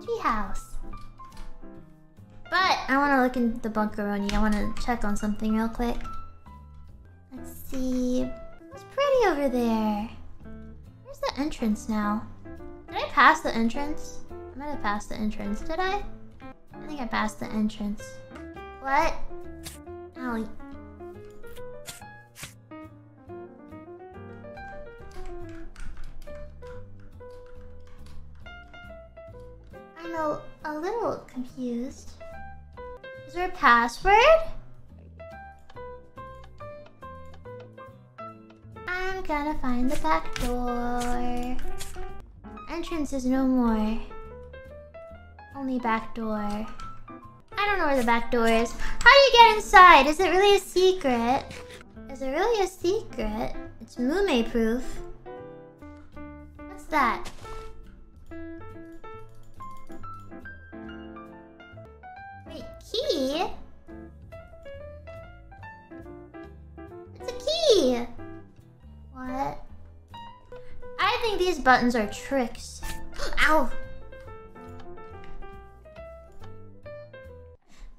Treehouse. But I want to look in the BunkeRonii. I want to check on something real quick. Let's see. It's pretty over there. Where's the entrance now? Did I pass the entrance? I might have passed the entrance. Did I? I think I passed the entrance. What? Owie. I'm a, a little confused. Is there a password? I'm gonna find the back door. Entrance is no more. Only back door. I don't know where the back door is. How do you get inside? Is it really a secret? Is it really a secret? It's Mumei proof. What's that? Wait, key? It's a key! What? I think these buttons are tricks. Ow!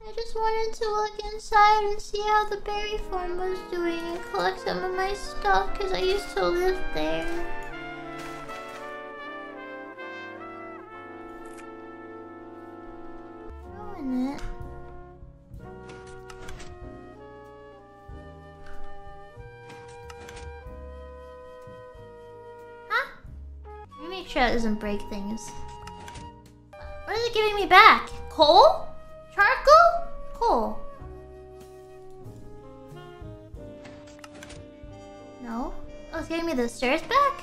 I just wanted to look inside and see how the berry farm was doing and collect some of my stuff because I used to live there. Make sure it doesn't break things. What is it giving me back? Coal? Charcoal? Coal. No? Oh, it's giving me the stairs back?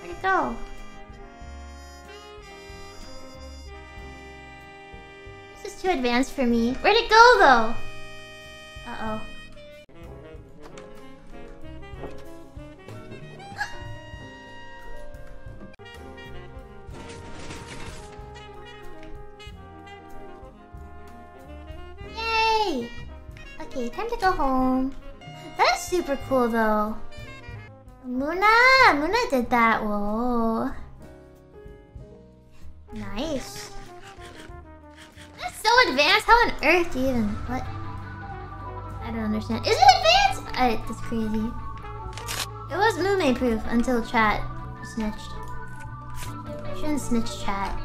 Where'd it go? Is too advanced for me. Where'd it go though? Uh-oh. Yay! Okay, time to go home. That is super cool though. Moona! Moona did that. Whoa. Nice. Advanced. How on earth do you even what? I don't understand. Is it advanced? I, that's crazy. It was Mumei proof until chat snitched. Shouldn't snitch chat.